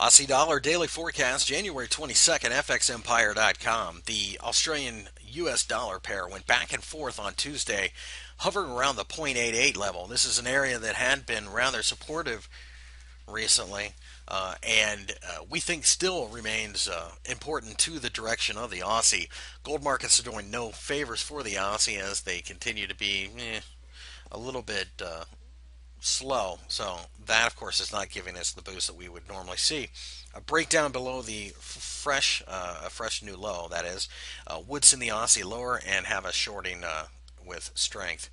Aussie dollar daily forecast, January 22nd, FXEmpire.com. The Australian US dollar pair went back and forth on Tuesday, hovering around the 0.88 level. This is an area that had been rather supportive recently. Uh, and uh, we think still remains uh, important to the direction of the Aussie. Gold markets are doing no favors for the Aussie as they continue to be eh, a little bit uh, slow. So that, of course, is not giving us the boost that we would normally see. A breakdown below the fresh, uh, a fresh new low. That is, uh, Woodson the Aussie lower and have a shorting uh, with strength.